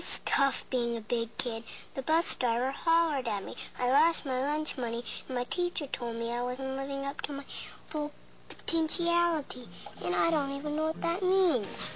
It's tough being a big kid. The bus driver hollered at me. I lost my lunch money, and my teacher told me I wasn't living up to my full potentiality. And I don't even know what that means.